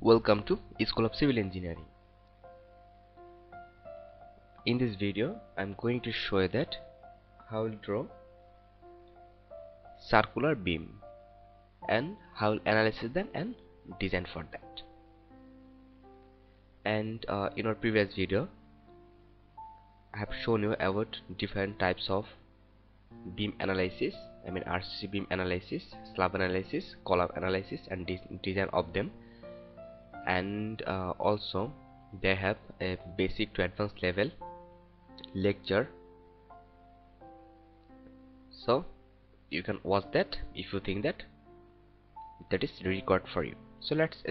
Welcome to School of Civil Engineering. In this video, I'm going to show you that how to draw circular beam and how to analyze them and design for that. And uh, in our previous video, I have shown you about different types of beam analysis I mean RCC beam analysis slab analysis column analysis and de design of them and uh, also they have a basic to advanced level lecture. So you can watch that if you think that that is required for you. So let's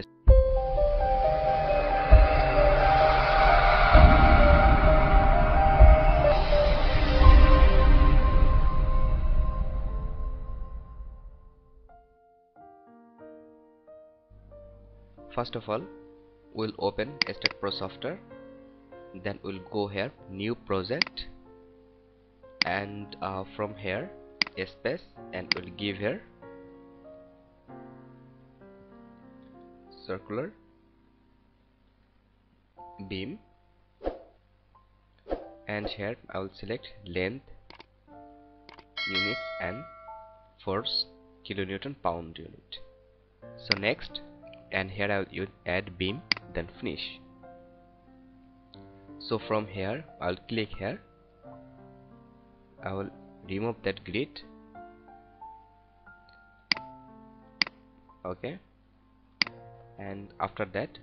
first of all we'll open STAAD Pro software then we'll go here new project and uh, from here space and we'll give here circular beam and here I will select length units and force kilonewton pound unit. So next and here I will use add beam then finish. So from here I'll click here. I will remove that grid. Okay. And after that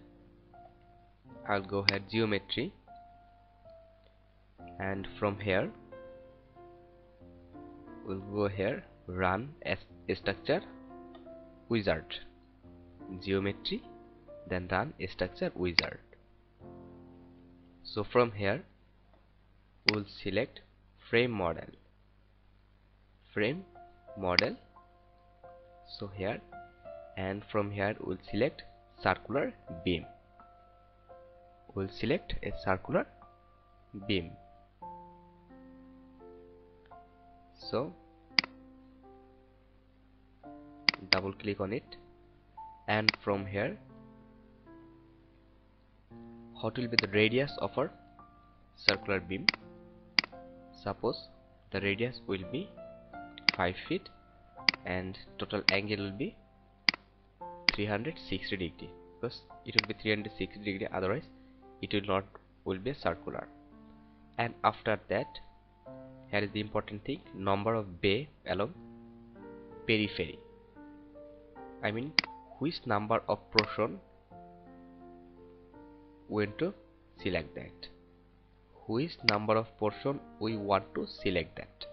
I'll go ahead geometry. And from here we'll go here run as structure wizard geometry then run structure wizard. So from here we'll select frame model. Frame model so here and from here we'll select circular beam. We'll select a circular beam. So double click on it and from here what will be the radius of our circular beam. Suppose the radius will be 5 feet and total angle will be 360 degree. Because it will be 360 degree otherwise it will not will be circular. And after that here is the important thing number of bay along periphery. I mean which number of portion we want to select that? Which number of portion we want to select that?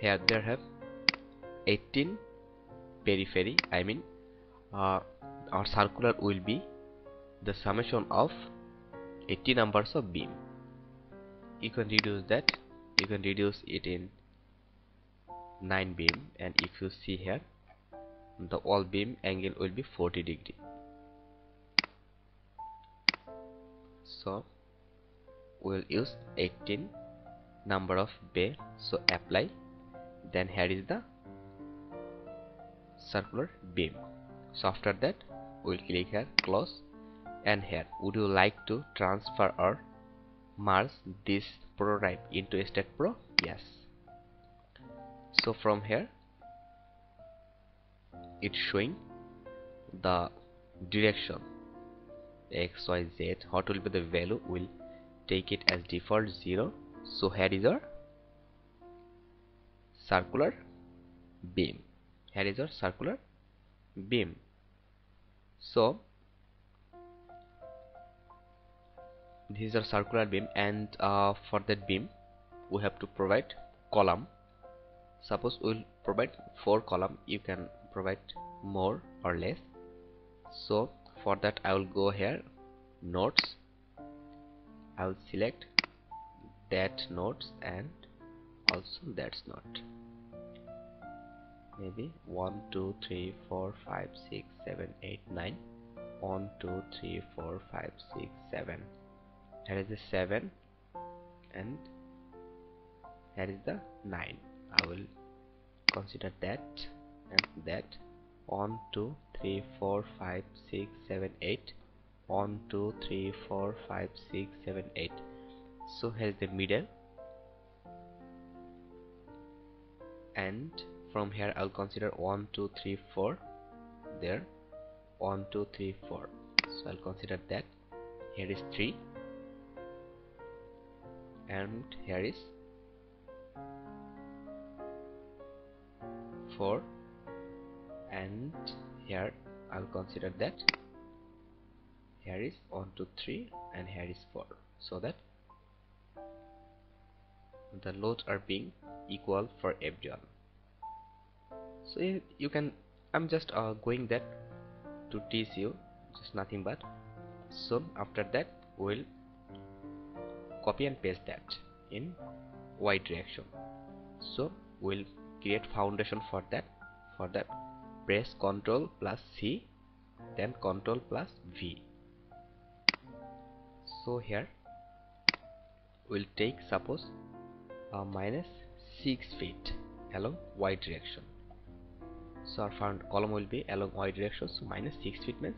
Here there have 18 periphery I mean uh, our circular will be the summation of 80 numbers of beam. You can reduce that. You can reduce it in 9 beam. And if you see here the wall beam angle will be 40 degree. So we'll use 18 number of bay. So apply. Then here is the circular beam. So after that we'll click here close. And here would you like to transfer or merge this prototype into STAAD Pro? Yes. So from here it's showing the direction. X y z what will be the value? Will take it as default 0 so here is our circular beam. Here is our circular beam. So this is our circular beam and uh, for that beam we have to provide column. Suppose we'll provide four column. You can provide more or less. So for that I will go here. Nodes I will select that nodes and also that's not maybe 1 2 3 4 5 6 7 8 9 1 2 3 4 5 6 7 here is the 7 and here is the 9 I will consider that that 1 2 3 4 5 6 7 8 1 2 3 4 5 6 7 8 so here's the middle. And from here I'll consider 1 2 3 4 there. 1 2 3 4 so I'll consider that. Here is 3 and here is 4 and here I'll consider that. Here is 1 2 3 and here is 4 so that the loads are being equal for everyone. So you can I'm just uh, going that to teach you just nothing but. So after that we'll copy and paste that in y direction. So we'll create foundation for that for that press ctrl plus c then ctrl plus v. So here we'll take suppose uh, minus 6 feet along y direction. So our found column will be along y direction. So minus 6 feet means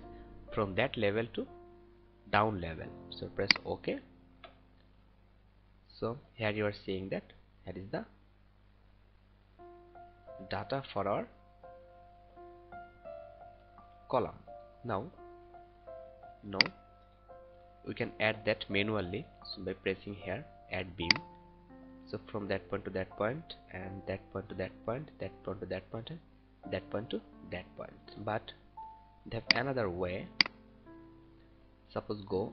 from that level to down level. So press ok. So here you are seeing that that is the data for our column. Now now we can add that manually. So by pressing here add beam. So from that point to that point and that point to that point that point to that point that point to that point. But they have another way. Suppose go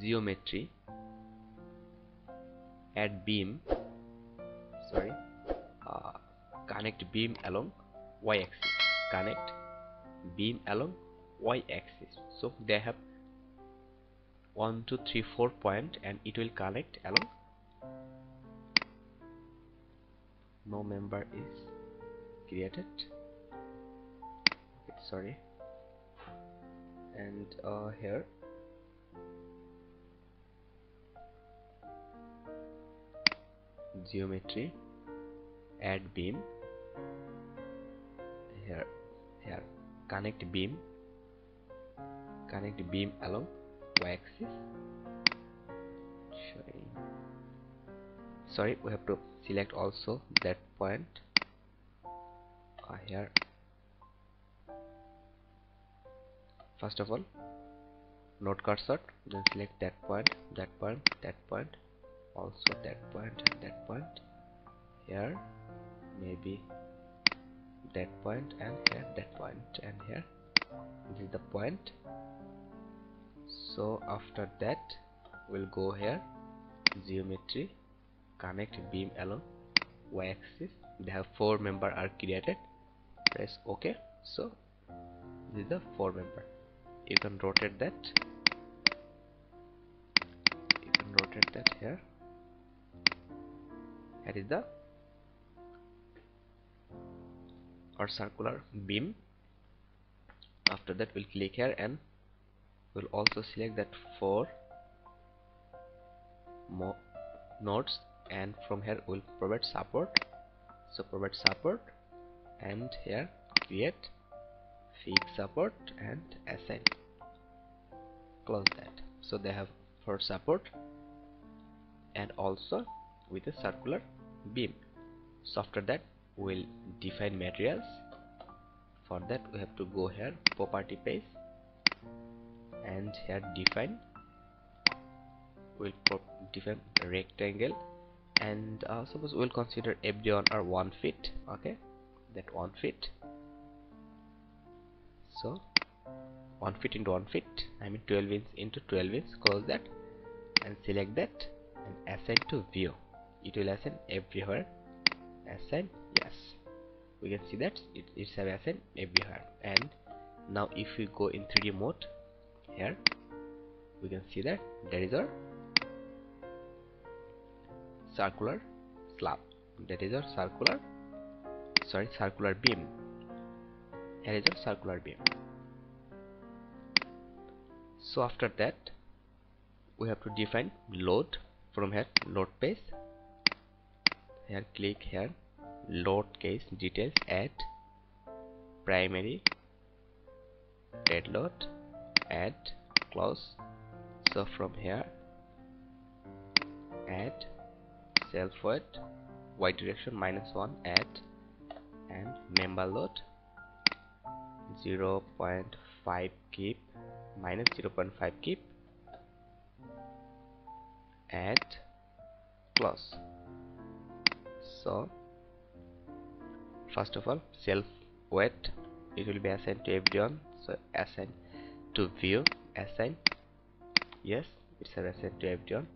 geometry add beam. Sorry. Uh, connect beam along y-axis. Connect beam along y-axis. So they have one two three four point and it will connect along. No member is created. Okay, sorry. And uh, here. Geometry. Add beam. Here here connect beam connect beam along y-axis. Sorry. We have to select also that point. Uh, here. First of all node cursor then select that point that point that point also that point and that point. Here maybe that point and here that point and here. This is the point. So after that we'll go here. Geometry. Connect beam along. Y-axis. They have four member are created. Press ok. So this is the four member. You can rotate that. You can rotate that here. Here is the or circular beam. After that we'll click here and we'll also select that four more nodes and from here we'll provide support. So provide support and here create fix support and assign. Close that. So they have for support and also with a circular beam. So after that we'll define materials. For that we have to go here property page. And here define. We'll define rectangle. And uh, suppose we'll consider FD1 or 1 feet okay? That 1 feet. So 1 feet into 1 feet I mean 12 inch into 12 inch close that. And select that and assign to view. It will assign everywhere. Assign yes. We can see that. It, it's have assign everywhere and now if we go in 3d mode here we can see that there is our circular slab. That is our circular sorry circular beam. Here is our circular beam. So after that we have to define load from here load page here click here load case details add primary dead load add close. So from here add self weight y direction minus 1 add and member load 0.5 keep minus 0.5 keep add close. So first of all self weight it will be assigned to everyone. So assign to view assign. Yes it's assigned to everyone.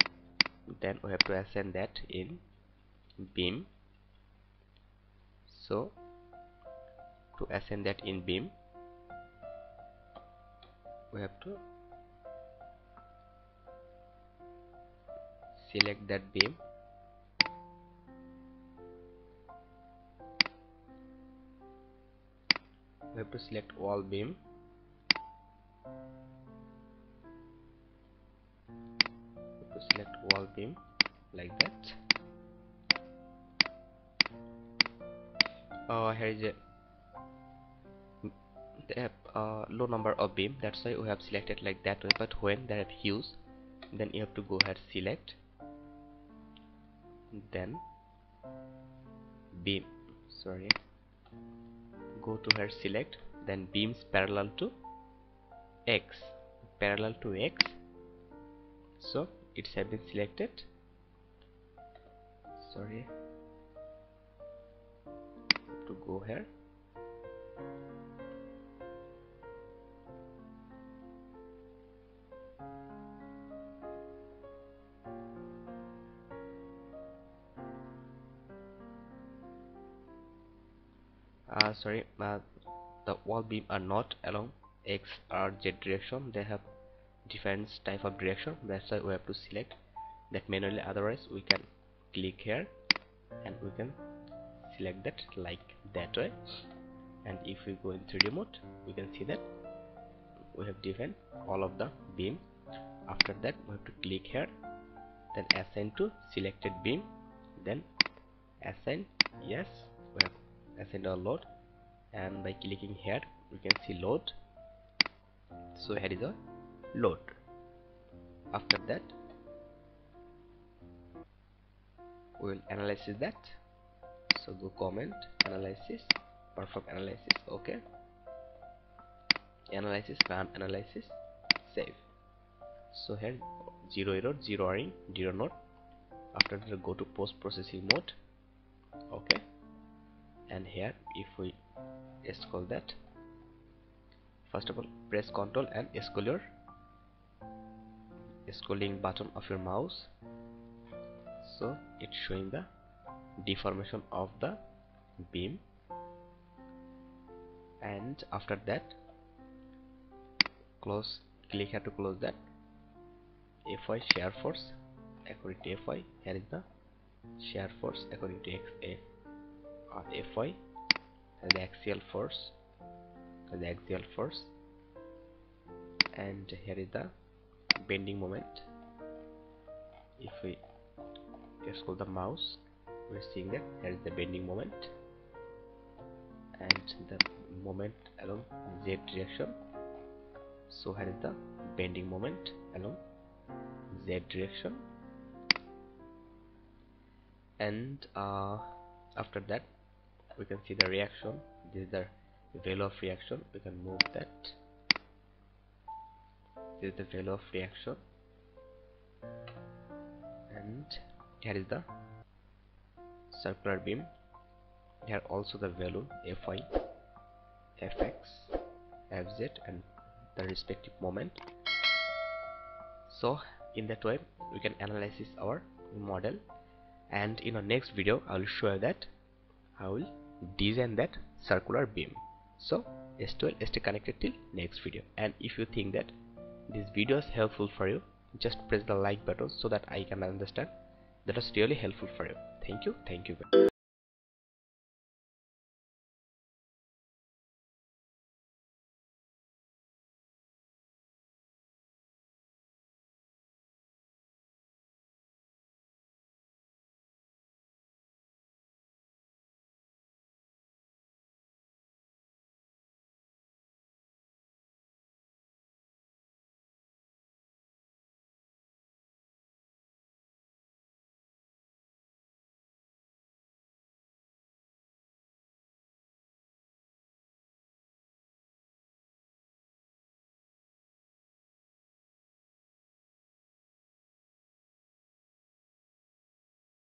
Then we have to assign that in beam. So to assign that in beam we have to select that beam we have to select all beam. To select wall beam like that. Uh, here is a they have a low number of beam. That's why we have selected like that. Way but when they have huge then you have to go ahead select. Then beam. Sorry go to her select then beams parallel to x. Parallel to x. So it's have been selected. Sorry. To go here uh, sorry uh, the wall beam are not along x or z direction. They have different type of direction. That's why we have to select that manually. Otherwise we can click here and we can select that like that way. And if we go in 3d mode we can see that we have different all of the beam. After that we have to click here then assign to selected beam then assign yes have assigned load and by clicking here we can see load. So here is a load. After that we will analyze that. So go comment analysis perform analysis okay. Analysis run analysis save. So here zero error zero error zero node after that go to post processing mode okay and here if we scroll that first of all press ctrl and scroll your scrolling button of your mouse. So it's showing the deformation of the beam. And after that close click here to close that. Fy shear force according to fy here is the shear force according to xa or fy the axial force the axial force. And here is the bending moment. If we scroll the mouse we're seeing that here is the bending moment. And the moment along z direction. So here is the bending moment along z direction. And uh, after that we can see the reaction. This is the value of reaction. We can move that. This is the value of reaction. And here is the circular beam. Here also the value fy fx fz and the respective moment. So in that way we can analyze our model. And in our next video I will show you that I will design that circular beam. So stay stay connected till next video. And if you think that this video is helpful for you just press the like button so that I can understand. That is really helpful for you. Thank you. Thank you